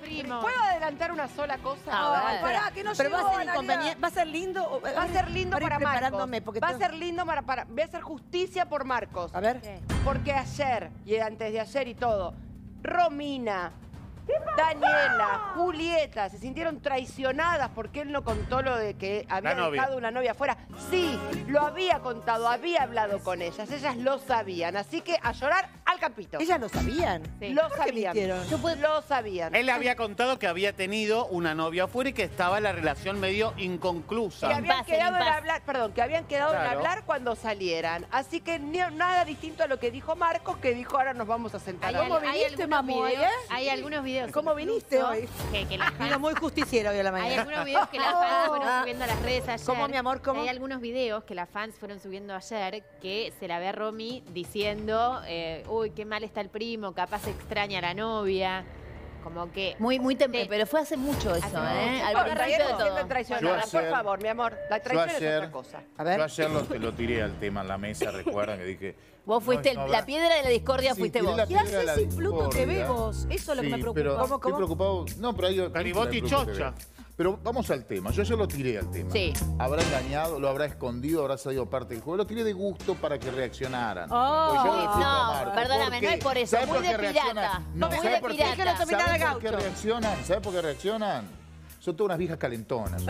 primo. ¿Puedo adelantar una sola cosa? A ver. Pará, que no Pero va a ser inconveniente, va a ser lindo. o- Va a ser lindo para Marcos. preparándome, porque Va a tengo- ser lindo para, para- Voy a hacer justicia por Marcos. A ver. Porque ayer y antes de ayer y todo, Romina, Daniela, Julieta se sintieron traicionadas porque él no contó lo de que había La novia. dejado una novia afuera. Sí, lo había contado, había hablado con ellas, ellas lo sabían. Así que a llorar al campito. ¿Ellas lo sabían? Sí. Lo ¿Por qué sabían. Lo sabían. Él le había contado que había tenido una novia afuera y que estaba la relación medio que inconclusa. habían Impasse, quedado en impasse. hablar, perdón, que habían quedado en Claro. hablar cuando salieran. Así que ni- nada distinto a lo que dijo Marcos, que dijo ahora nos vamos a sentar. A al- hablar". hay viniste, algunos mamu, videos, ayer? hay algunos videos. ¿Cómo viniste incluso hoy? Que, que las Vino fans- muy justiciera hoy a la hay mañana. algunos videos que las fans fueron Ah. subiendo a las redes ayer. ¿Cómo, mi amor, cómo? Hay algunos videos que las fans fueron subiendo ayer que se la ve a Romy diciendo, eh, uy, qué mal está el primo, capaz extraña a la novia. Como que... Muy, muy temprano, pero fue hace mucho eso, Hace ¿eh? mucho. Al principio de todo. traicionada, por favor, mi amor. La traición es otra cosa. A ver. Yo ayer lo, lo tiré al tema en la mesa, recuerdan que dije... Vos fuiste, no, no el- la piedra de la discordia Sí, fuiste vos. ¿Qué haces sin Pluto TV vos? Eso es lo que me preocupa. pero ¿Cómo, estoy cómo? preocupado. No, pero hay. Garibotti chocha. Pero vamos al tema. Yo ya lo tiré al tema. Sí. Habrá engañado, lo habrá escondido, habrá salido parte del juego. Lo tiré de gusto para que reaccionaran. Oh, yo no, Marco, perdóname, no es por eso, ¿Sabe muy por qué de reaccionan? pirata. No, Muy ¿sabe de por qué? pirata. Déjalo terminar ¿Sabe al por qué reaccionan? ¿Sabe por qué reaccionan? Son todas unas viejas calentonas.